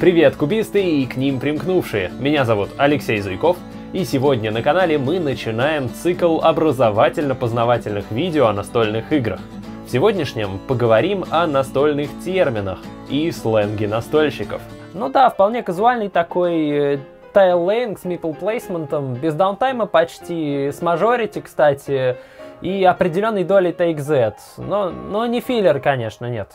Привет, кубисты и к ним примкнувшие. Меня зовут Алексей Зуйков, и сегодня на канале мы начинаем цикл образовательно-познавательных видео о настольных играх. В сегодняшнем поговорим о настольных терминах и сленге настольщиков. Ну да, вполне казуальный такой тайл-лейнг с мипл плейсментом, без даунтайма почти, с мажорити, кстати, и определенной долей Take Z. Но, но не филлер, конечно, нет.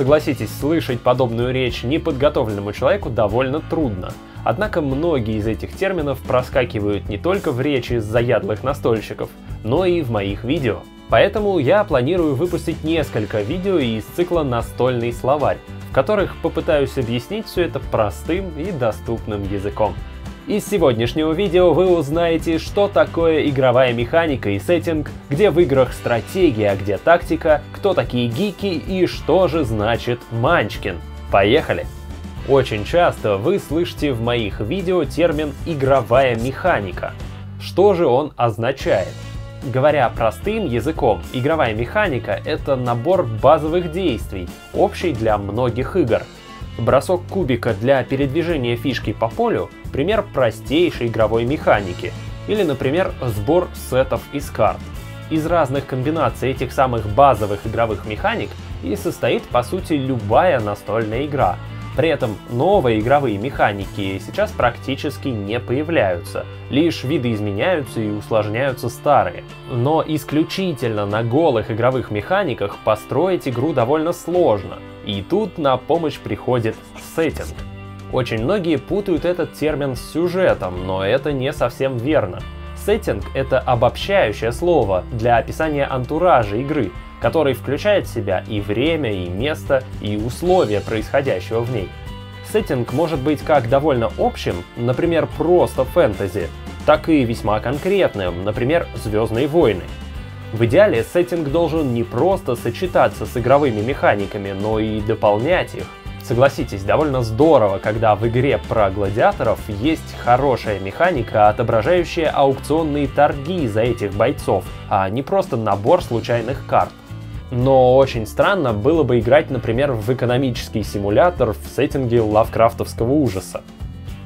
Согласитесь, слышать подобную речь неподготовленному человеку довольно трудно. Однако многие из этих терминов проскакивают не только в речи заядлых настольщиков, но и в моих видео. Поэтому я планирую выпустить несколько видео из цикла «Настольный словарь», в которых попытаюсь объяснить все это простым и доступным языком. Из сегодняшнего видео вы узнаете, что такое игровая механика и сеттинг, где в играх стратегия, а где тактика, кто такие гики и что же значит манчкин. Поехали! Очень часто вы слышите в моих видео термин «игровая механика». Что же он означает? Говоря простым языком, игровая механика — это набор базовых действий, общий для многих игр — Бросок кубика для передвижения фишки по полю – пример простейшей игровой механики, или, например, сбор сетов из карт. Из разных комбинаций этих самых базовых игровых механик и состоит, по сути, любая настольная игра. При этом новые игровые механики сейчас практически не появляются, лишь виды изменяются и усложняются старые. Но исключительно на голых игровых механиках построить игру довольно сложно – и тут на помощь приходит сеттинг. Очень многие путают этот термин с сюжетом, но это не совсем верно. Сеттинг — это обобщающее слово для описания антуража игры, который включает в себя и время, и место, и условия происходящего в ней. Сеттинг может быть как довольно общим, например, просто фэнтези, так и весьма конкретным, например, Звездные войны — в идеале сеттинг должен не просто сочетаться с игровыми механиками, но и дополнять их. Согласитесь, довольно здорово, когда в игре про гладиаторов есть хорошая механика, отображающая аукционные торги за этих бойцов, а не просто набор случайных карт. Но очень странно было бы играть, например, в экономический симулятор в сеттинге лавкрафтовского ужаса.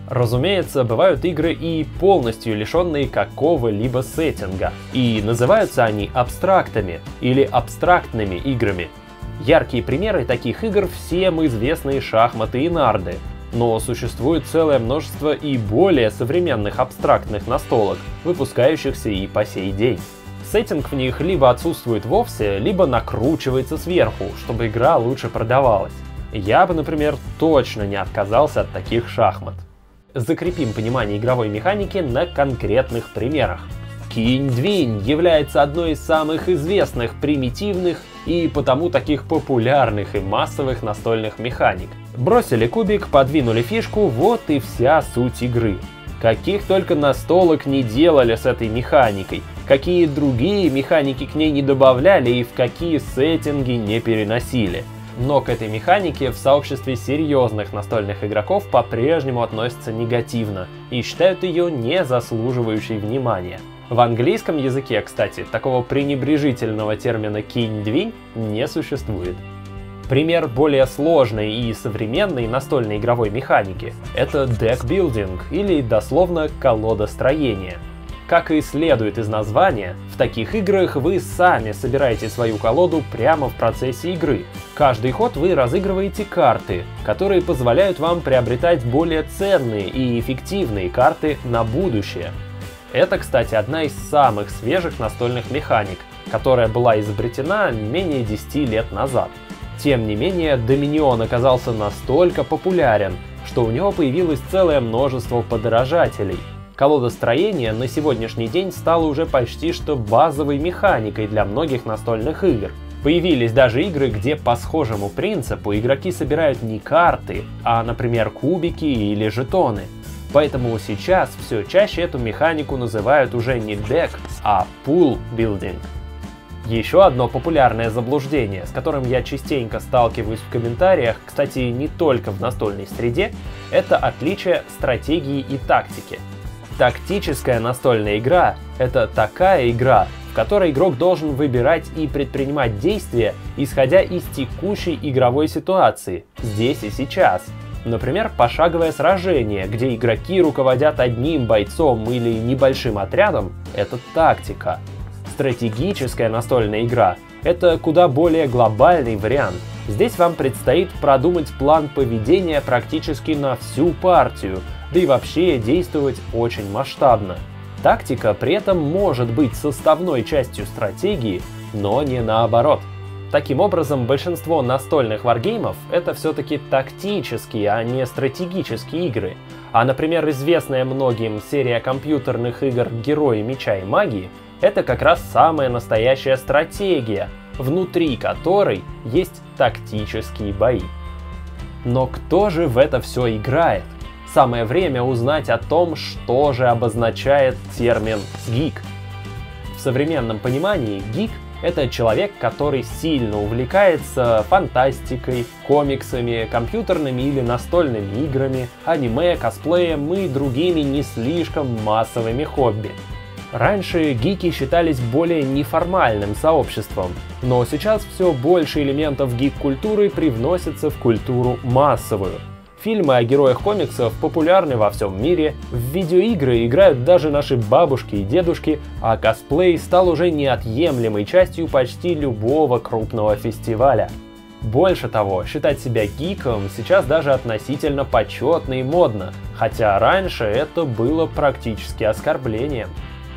Разумеется, бывают игры и полностью лишенные какого-либо сеттинга, и называются они абстрактами или абстрактными играми. Яркие примеры таких игр всем известные шахматы и нарды, но существует целое множество и более современных абстрактных настолок, выпускающихся и по сей день. Сеттинг в них либо отсутствует вовсе, либо накручивается сверху, чтобы игра лучше продавалась. Я бы, например, точно не отказался от таких шахмат закрепим понимание игровой механики на конкретных примерах. Кинь-двинь является одной из самых известных, примитивных и потому таких популярных и массовых настольных механик. Бросили кубик, подвинули фишку, вот и вся суть игры. Каких только настолок не делали с этой механикой, какие другие механики к ней не добавляли и в какие сеттинги не переносили – но к этой механике в сообществе серьезных настольных игроков по-прежнему относятся негативно и считают ее не заслуживающей внимания. В английском языке, кстати, такого пренебрежительного термина «кинь-двинь» не существует. Пример более сложной и современной настольной игровой механики — это декбилдинг или дословно колодостроение — как и следует из названия, в таких играх вы сами собираете свою колоду прямо в процессе игры. Каждый ход вы разыгрываете карты, которые позволяют вам приобретать более ценные и эффективные карты на будущее. Это, кстати, одна из самых свежих настольных механик, которая была изобретена менее 10 лет назад. Тем не менее, Доминион оказался настолько популярен, что у него появилось целое множество подражателей – Колодостроение на сегодняшний день стало уже почти что базовой механикой для многих настольных игр. Появились даже игры, где по схожему принципу игроки собирают не карты, а, например, кубики или жетоны. Поэтому сейчас все чаще эту механику называют уже не дек, а pool building. Еще одно популярное заблуждение, с которым я частенько сталкиваюсь в комментариях, кстати, не только в настольной среде, это отличие стратегии и тактики. Тактическая настольная игра — это такая игра, в которой игрок должен выбирать и предпринимать действия, исходя из текущей игровой ситуации, здесь и сейчас. Например, пошаговое сражение, где игроки руководят одним бойцом или небольшим отрядом — это тактика. Стратегическая настольная игра — это куда более глобальный вариант. Здесь вам предстоит продумать план поведения практически на всю партию, да и вообще действовать очень масштабно. Тактика при этом может быть составной частью стратегии, но не наоборот. Таким образом, большинство настольных варгеймов — это все-таки тактические, а не стратегические игры. А, например, известная многим серия компьютерных игр «Герои меча и магии» — это как раз самая настоящая стратегия, внутри которой есть тактические бои. Но кто же в это все играет? Самое время узнать о том, что же обозначает термин «гик». В современном понимании гик — это человек, который сильно увлекается фантастикой, комиксами, компьютерными или настольными играми, аниме, косплеем и другими не слишком массовыми хобби. Раньше гики считались более неформальным сообществом, но сейчас все больше элементов гик-культуры привносятся в культуру массовую — Фильмы о героях комиксов популярны во всем мире, в видеоигры играют даже наши бабушки и дедушки, а косплей стал уже неотъемлемой частью почти любого крупного фестиваля. Больше того, считать себя гиком сейчас даже относительно почетно и модно, хотя раньше это было практически оскорблением.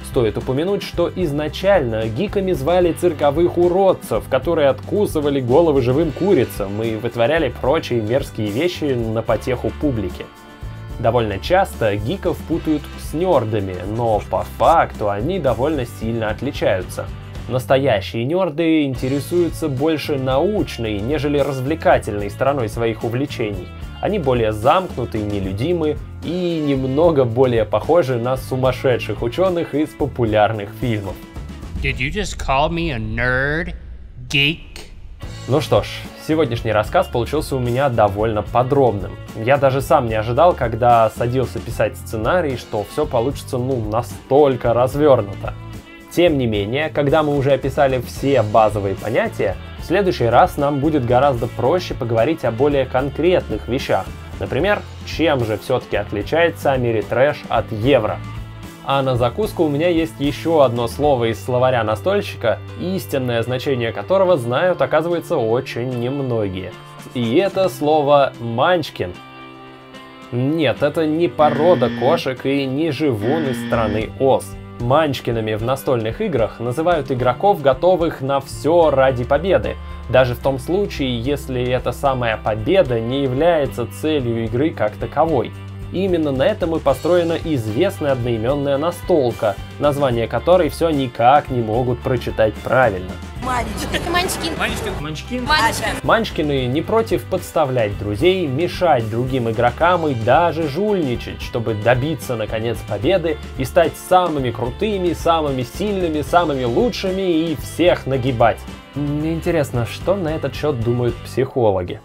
Стоит упомянуть, что изначально гиками звали цирковых уродцев, которые откусывали головы живым курицам и вытворяли прочие мерзкие вещи на потеху публики. Довольно часто гиков путают с нердами, но по факту они довольно сильно отличаются. Настоящие нерды интересуются больше научной, нежели развлекательной стороной своих увлечений. Они более замкнуты, нелюдимы и немного более похожи на сумасшедших ученых из популярных фильмов. Did you just call me a nerd? Geek? Ну что ж, сегодняшний рассказ получился у меня довольно подробным. Я даже сам не ожидал, когда садился писать сценарий, что все получится ну настолько развернуто. Тем не менее, когда мы уже описали все базовые понятия, в следующий раз нам будет гораздо проще поговорить о более конкретных вещах, Например, чем же все-таки отличается Америтрэш от Евро? А на закуску у меня есть еще одно слово из словаря настольщика, истинное значение которого знают, оказывается, очень немногие. И это слово «манчкин». Нет, это не порода кошек и не живун из страны Оз. Манчкинами в настольных играх называют игроков, готовых на все ради победы, даже в том случае, если эта самая победа не является целью игры как таковой. Именно на этом и построена известная одноименная настолка, название которой все никак не могут прочитать правильно. Манчкин. Манчкин. Манчкин. Манчкин. Манчкины не против подставлять друзей, мешать другим игрокам и даже жульничать, чтобы добиться наконец победы и стать самыми крутыми, самыми сильными, самыми лучшими и всех нагибать. Мне интересно, что на этот счет думают психологи.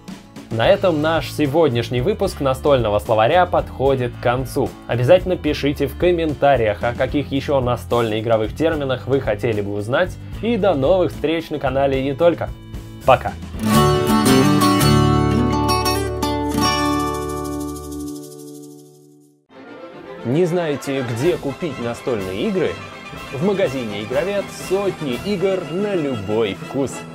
На этом наш сегодняшний выпуск настольного словаря подходит к концу. Обязательно пишите в комментариях, о каких еще настольно-игровых терминах вы хотели бы узнать. И до новых встреч на канале и не только. Пока! Не знаете, где купить настольные игры? В магазине «Игровед» сотни игр на любой вкус –